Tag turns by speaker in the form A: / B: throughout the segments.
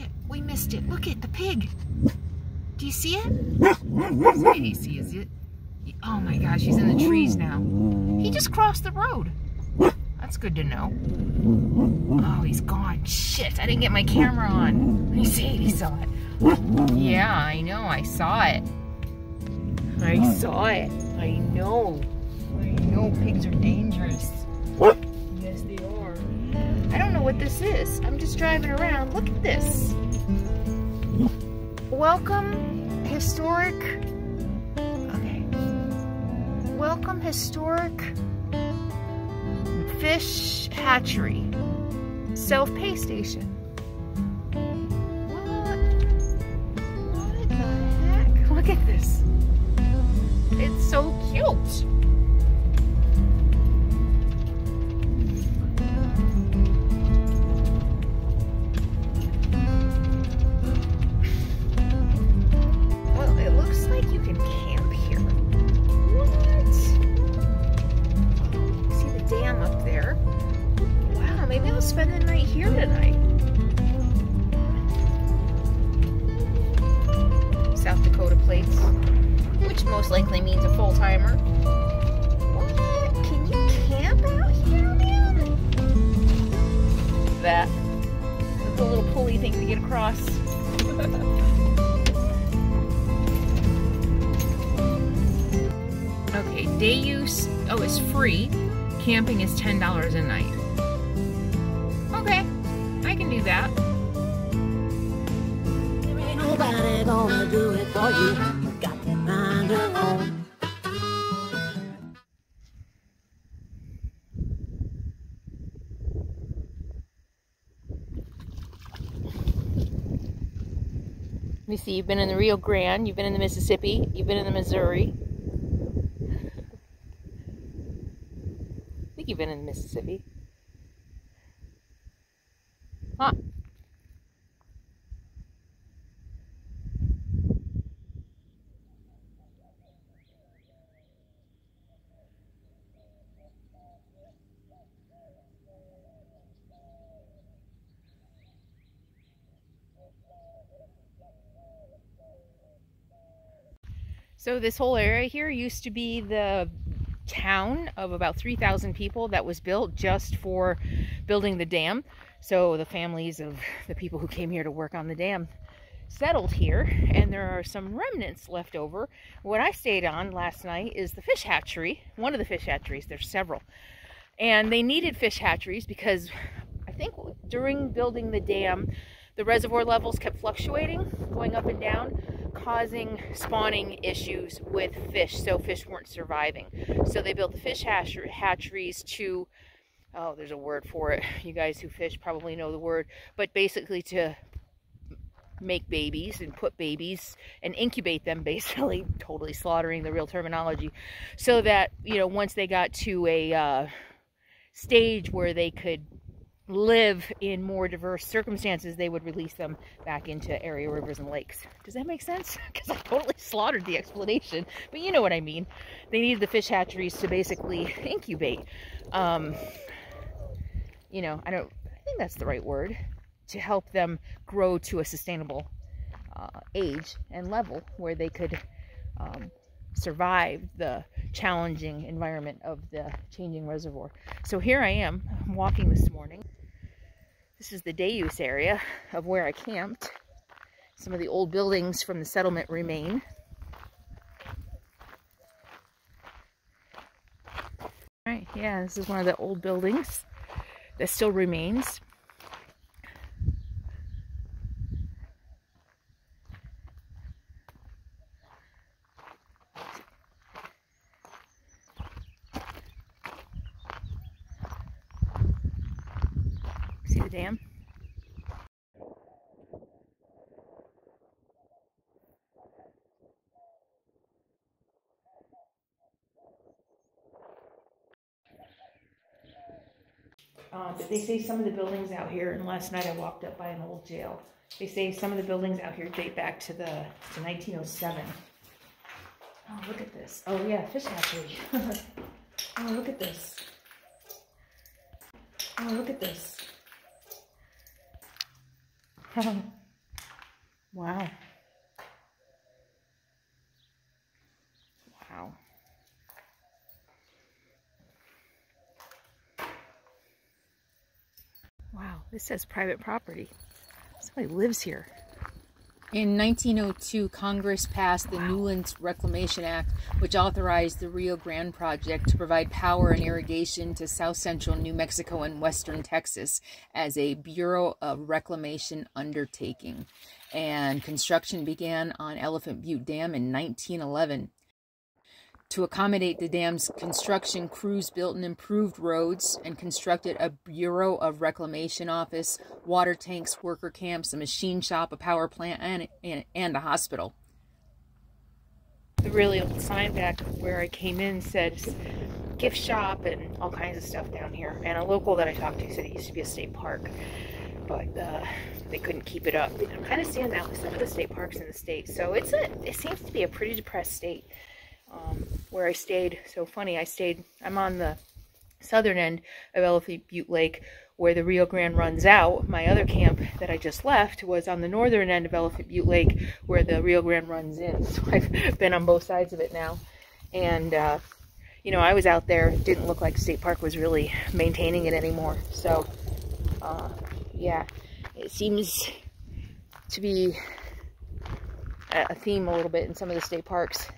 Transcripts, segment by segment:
A: shit. We missed it. Look at the pig. Do you see it? He sees it. Oh my gosh, he's in the trees now. He just crossed the road. That's good to know. Oh, he's gone. Shit, I didn't get my camera on. He said he saw it. Yeah, I know. I saw it. I saw it. I know. I know pigs are dangerous. I don't know what this is. I'm just driving around. Look at this. Welcome, historic. Okay. Welcome, historic fish hatchery. Self-pay station. What the heck? Look at this. It's so cute. Dakota which most likely means a full timer. What? Can you camp out here, man? That. The little pulley thing to get across. okay, day use, oh, it's free. Camping is $10 a night. Okay, I can do that.
B: Nobody gonna do it for you. You got to find your own.
A: Let me see, you've been in the Rio Grande, you've been in the Mississippi, you've been in the Missouri. I think you've been in the Mississippi. So this whole area here used to be the town of about 3,000 people that was built just for building the dam. So the families of the people who came here to work on the dam settled here and there are some remnants left over. What I stayed on last night is the fish hatchery, one of the fish hatcheries, there's several. And they needed fish hatcheries because I think during building the dam, the reservoir levels kept fluctuating, going up and down, causing spawning issues with fish, so fish weren't surviving. So they built the fish hatcher hatcheries to, oh, there's a word for it. You guys who fish probably know the word, but basically to make babies and put babies and incubate them basically totally slaughtering the real terminology so that you know once they got to a uh, stage where they could live in more diverse circumstances, they would release them back into area rivers and lakes. Does that make sense? Because I totally slaughtered the explanation, but you know what I mean. They needed the fish hatcheries to basically incubate. Um, you know, I don't, I think that's the right word, to help them grow to a sustainable uh, age and level where they could um, survive the challenging environment of the changing reservoir. So here I am, walking this morning. This is the day use area of where I camped. Some of the old buildings from the settlement remain. Right, yeah, this is one of the old buildings that still remains. See the dam? Uh, but they say some of the buildings out here, and last night I walked up by an old jail. They say some of the buildings out here date back to the to 1907. Oh, look at this. Oh yeah, fish hatchery. oh, look at this. Oh, look at this. Wow. Wow, this says private property. Somebody lives here. In 1902, Congress passed the wow. Newlands Reclamation Act, which authorized the Rio Grande project to provide power and irrigation to south central New Mexico and western Texas as a Bureau of Reclamation undertaking. And construction began on Elephant Butte Dam in 1911. To accommodate the dam's construction, crews built and improved roads and constructed a Bureau of Reclamation office, water tanks, worker camps, a machine shop, a power plant, and, and, and a hospital. The really old sign back where I came in said gift shop and all kinds of stuff down here. And a local that I talked to said it used to be a state park, but uh, they couldn't keep it up. It kind of stands out with some of the state parks in the state. So it's a, it seems to be a pretty depressed state um, where I stayed. So funny, I stayed, I'm on the southern end of Elephant Butte Lake where the Rio Grande runs out. My other camp that I just left was on the northern end of Elephant Butte Lake where the Rio Grande runs in. So I've been on both sides of it now. And, uh, you know, I was out there, it didn't look like State Park was really maintaining it anymore. So, uh, yeah, it seems to be a theme a little bit in some of the state parks.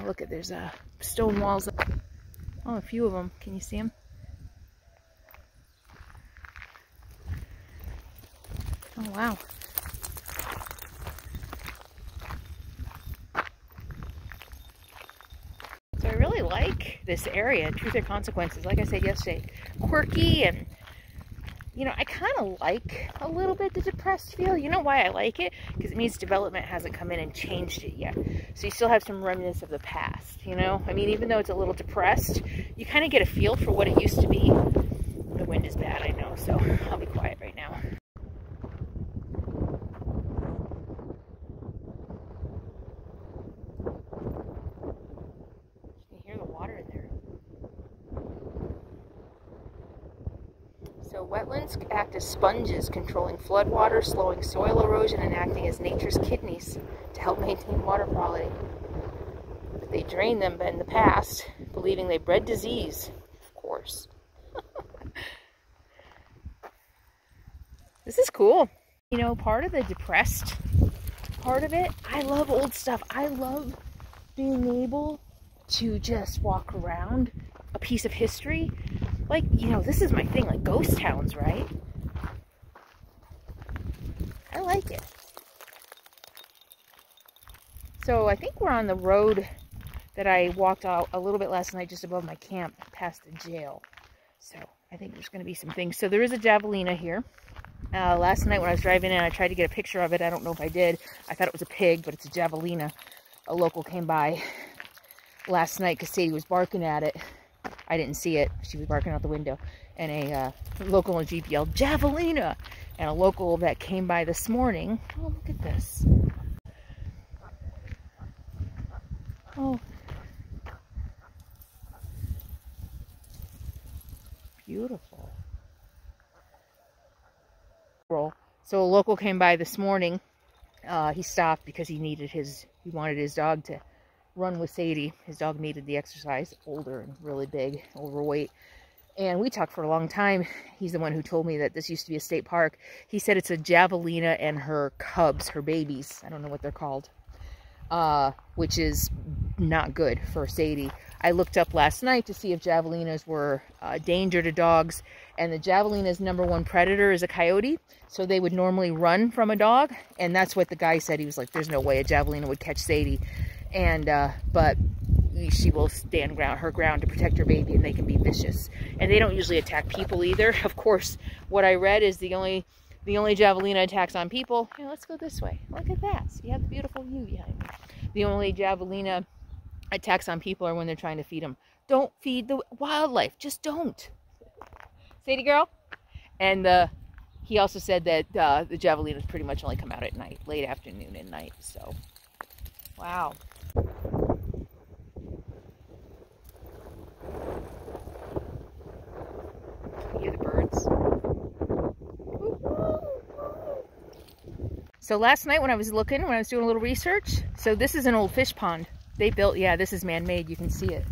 A: Oh, look at, there's uh, stone walls. Oh, a few of them. Can you see them? Oh, wow. So I really like this area, Truth or Consequences. Like I said yesterday, quirky and you know, I kind of like a little bit the depressed feel. You know why I like it? Because it means development hasn't come in and changed it yet. So you still have some remnants of the past, you know? I mean, even though it's a little depressed, you kind of get a feel for what it used to be. The wind is bad, I know, so I'll be quiet right now. Wetlands act as sponges, controlling floodwater, slowing soil erosion, and acting as nature's kidneys to help maintain water quality. But they drained them in the past, believing they bred disease, of course. this is cool. You know, part of the depressed part of it, I love old stuff. I love being able to just walk around a piece of history like, you know, this is my thing, like ghost towns, right? I like it. So I think we're on the road that I walked out a little bit last night just above my camp past the jail. So I think there's going to be some things. So there is a javelina here. Uh, last night when I was driving in, I tried to get a picture of it. I don't know if I did. I thought it was a pig, but it's a javelina. A local came by last night because Sadie was barking at it. I didn't see it. She was barking out the window. And a uh, local on Jeep yelled, Javelina! And a local that came by this morning, oh, look at this. Oh. Beautiful. So a local came by this morning. Uh, he stopped because he needed his, he wanted his dog to run with Sadie. His dog needed the exercise, older and really big, overweight. And we talked for a long time. He's the one who told me that this used to be a state park. He said it's a javelina and her cubs, her babies. I don't know what they're called. Uh, which is not good for Sadie. I looked up last night to see if javelinas were a danger to dogs. And the javelina's number one predator is a coyote. So they would normally run from a dog. And that's what the guy said. He was like, there's no way a javelina would catch Sadie and uh, but she will stand ground her ground to protect her baby and they can be vicious. And they don't usually attack people either. Of course what i read is the only the only javelina attacks on people. Let's go this way. Look at that. So you have the beautiful view behind me. The only javelina attacks on people are when they're trying to feed them don't feed the wildlife. Just don't. Sadie girl. And uh, he also said that uh, the javelinas pretty much only come out at night late afternoon and night so. Wow So last night when I was looking, when I was doing a little research, so this is an old fish pond. They built, yeah, this is man-made. You can see it.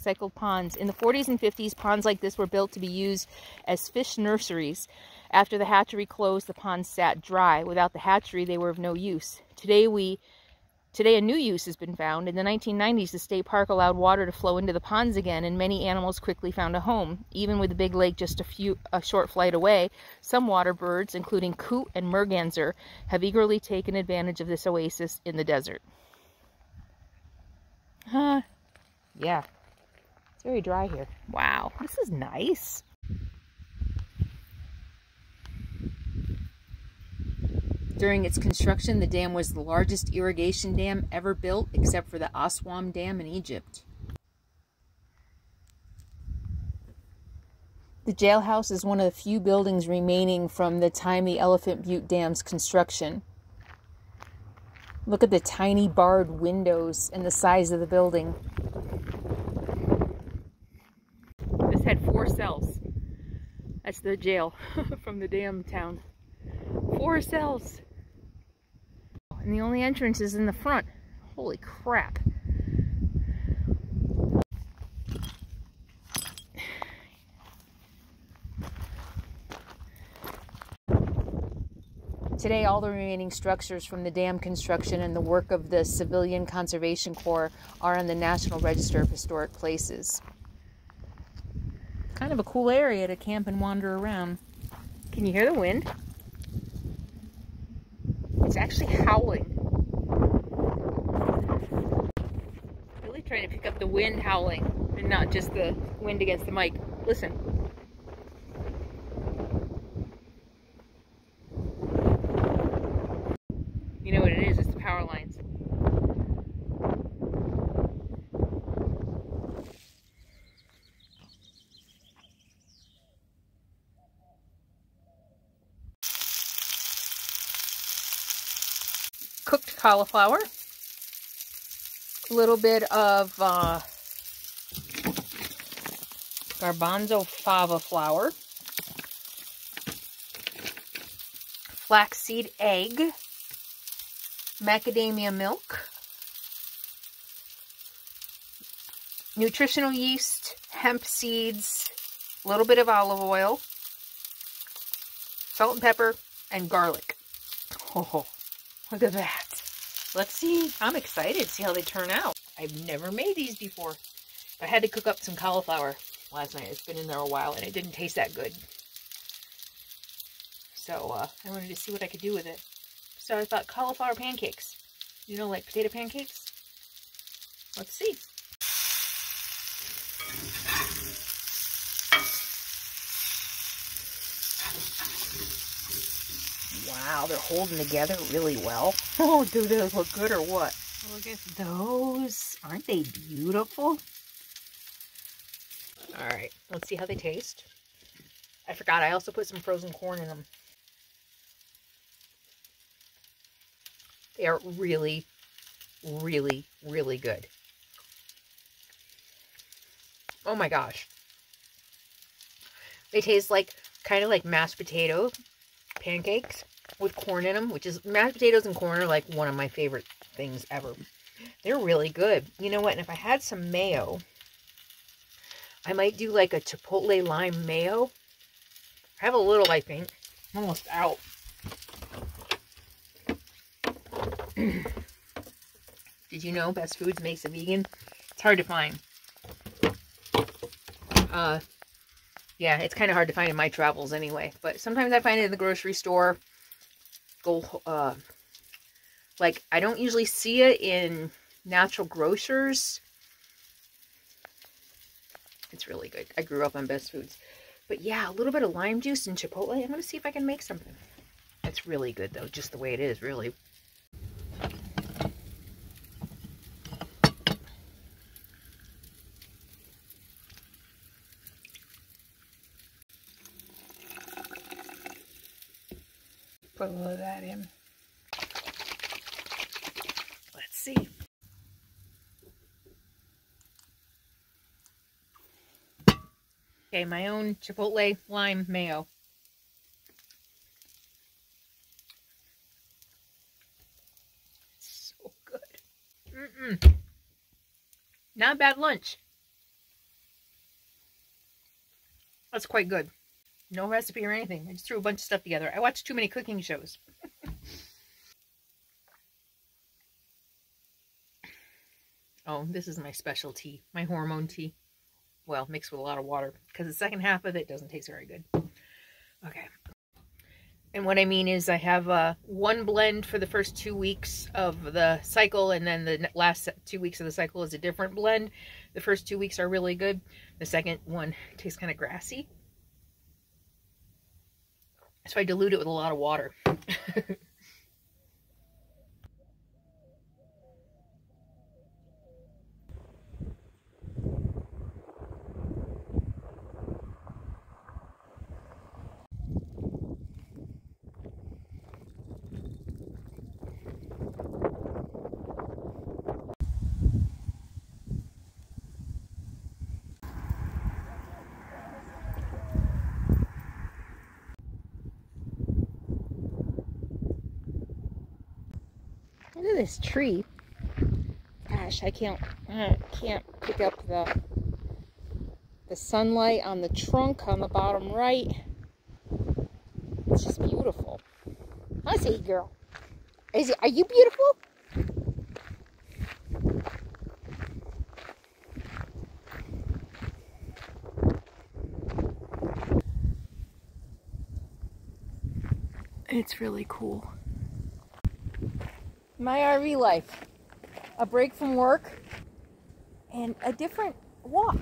A: Recycled ponds. In the 40s and 50s, ponds like this were built to be used as fish nurseries. After the hatchery closed, the ponds sat dry. Without the hatchery, they were of no use. Today, we Today, a new use has been found. In the 1990s, the state park allowed water to flow into the ponds again, and many animals quickly found a home. Even with the big lake just a few a short flight away, some water birds, including coot and merganser, have eagerly taken advantage of this oasis in the desert. Huh? Yeah, it's very dry here. Wow, this is nice. During its construction, the dam was the largest irrigation dam ever built except for the Aswan Dam in Egypt. The jailhouse is one of the few buildings remaining from the time the Elephant Butte Dam's construction. Look at the tiny barred windows and the size of the building. had four cells. That's the jail from the dam town. Four cells. And the only entrance is in the front. Holy crap. Today, all the remaining structures from the dam construction and the work of the Civilian Conservation Corps are on the National Register of Historic Places kind of a cool area to camp and wander around. Can you hear the wind? It's actually howling. Really trying to pick up the wind howling and not just the wind against the mic. Listen. You know what it is, it's the power lines. cooked cauliflower, a little bit of uh, garbanzo fava flour, flaxseed egg, macadamia milk, nutritional yeast, hemp seeds, a little bit of olive oil, salt and pepper, and garlic. Oh, Look at that. Let's see. I'm excited to see how they turn out. I've never made these before. I had to cook up some cauliflower last night. It's been in there a while and it didn't taste that good. So uh, I wanted to see what I could do with it. So I thought cauliflower pancakes. You know, like potato pancakes? Let's see. Wow, they're holding together really well. Oh, do those look good or what? Look at those. Aren't they beautiful? All right, let's see how they taste. I forgot, I also put some frozen corn in them. They are really, really, really good. Oh my gosh. They taste like, kind of like mashed potato pancakes with corn in them, which is mashed potatoes and corn are like one of my favorite things ever. They're really good. You know what? And if I had some mayo, I might do like a chipotle lime mayo. I have a little, I think. I'm almost out. Did you know Best Foods makes a vegan? It's hard to find. Uh, yeah, it's kind of hard to find in my travels anyway. But sometimes I find it in the grocery store go, uh, like, I don't usually see it in natural grocers. It's really good. I grew up on Best Foods. But yeah, a little bit of lime juice and chipotle. I'm going to see if I can make something. It's really good, though, just the way it is, really. put a little of that in. Let's see. Okay, my own Chipotle lime mayo. So good. Mm-mm. Not bad lunch. That's quite good. No recipe or anything. I just threw a bunch of stuff together. I watch too many cooking shows. oh, this is my special tea. My hormone tea. Well, mixed with a lot of water. Because the second half of it doesn't taste very good. Okay. And what I mean is I have uh, one blend for the first two weeks of the cycle, and then the last two weeks of the cycle is a different blend. The first two weeks are really good. The second one tastes kind of grassy. So I dilute it with a lot of water. this tree. Gosh, I can't I can't pick up the the sunlight on the trunk on the bottom right. It's just beautiful. I say, girl. Is it, are you beautiful? It's really cool my RV life. A break from work and a different walk.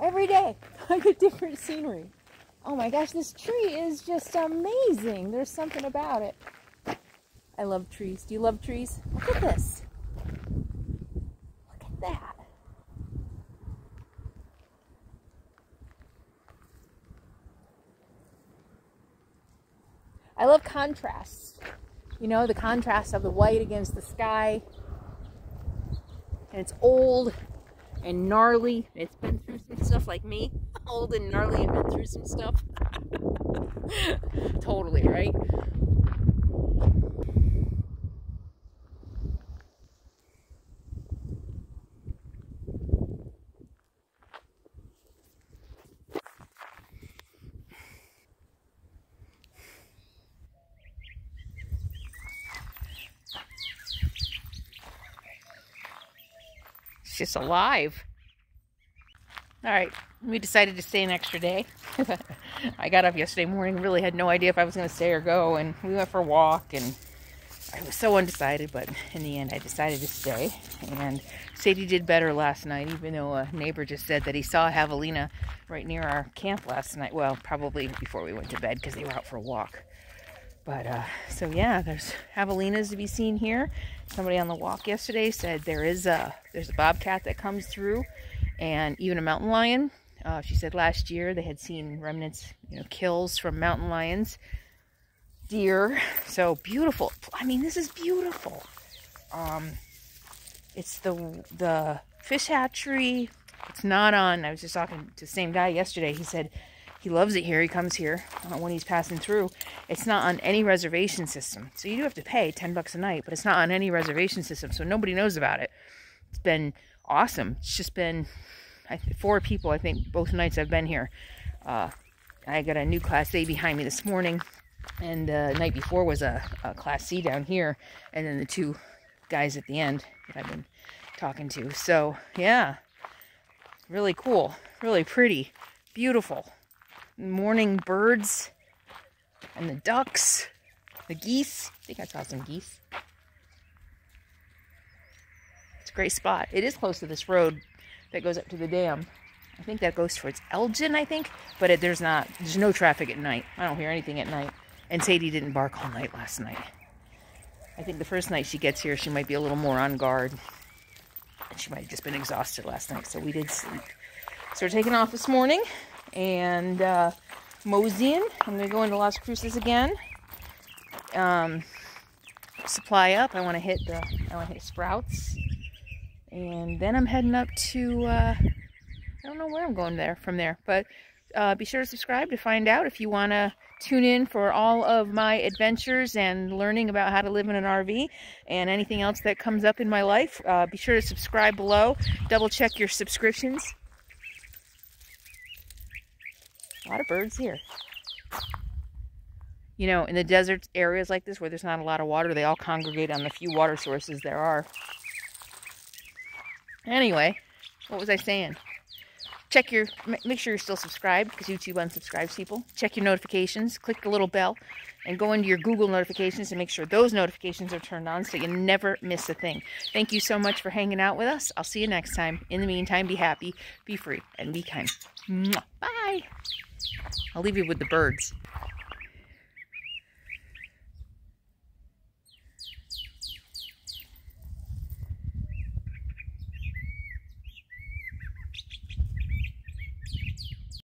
A: Every day, like a different scenery. Oh my gosh, this tree is just amazing. There's something about it. I love trees. Do you love trees? Look at this. Look at that. I love contrasts. You know, the contrast of the white against the sky. And it's old and gnarly. It's been through some stuff like me. Old and gnarly and been through some stuff. totally, right? It's just alive. All right, we decided to stay an extra day. I got up yesterday morning, really had no idea if I was going to stay or go, and we went for a walk, and I was so undecided, but in the end, I decided to stay. And Sadie did better last night, even though a neighbor just said that he saw a javelina right near our camp last night. Well, probably before we went to bed because they were out for a walk. But uh, so yeah, there's javelinas to be seen here. Somebody on the walk yesterday said there is a there's a bobcat that comes through, and even a mountain lion. Uh, she said last year they had seen remnants, you know, kills from mountain lions, deer. So beautiful. I mean, this is beautiful. Um, it's the the fish hatchery. It's not on. I was just talking to the same guy yesterday. He said he loves it here. He comes here uh, when he's passing through. It's not on any reservation system. So you do have to pay 10 bucks a night, but it's not on any reservation system. So nobody knows about it. It's been awesome. It's just been I, four people, I think, both nights I've been here. Uh, I got a new Class A behind me this morning. And uh, the night before was a, a Class C down here. And then the two guys at the end that I've been talking to. So, yeah. Really cool. Really pretty. Beautiful morning birds and the ducks, the geese. I think I saw some geese. It's a great spot. It is close to this road that goes up to the dam. I think that goes towards Elgin, I think, but it, there's not, there's no traffic at night. I don't hear anything at night. And Sadie didn't bark all night last night. I think the first night she gets here, she might be a little more on guard. And she might have just been exhausted last night, so we did sleep. So we're taking off this morning and uh. I'm going to go into Las Cruces again. Um, supply up. I want to hit the. I want to hit Sprouts, and then I'm heading up to uh, I don't know where I'm going there from there, but uh, be sure to subscribe to find out if you want to tune in for all of my adventures and learning about how to live in an RV and anything else that comes up in my life. Uh, be sure to subscribe below. Double check your subscriptions. A lot of birds here. You know, in the desert areas like this where there's not a lot of water, they all congregate on the few water sources there are. Anyway, what was I saying? check your make sure you're still subscribed because youtube unsubscribes people. Check your notifications click the little bell and go into your google notifications and make sure those notifications are turned on so you never miss a thing. Thank you so much for hanging out with us. I'll see you next time. In the meantime be happy be free and be kind. Bye i'll leave you with the birds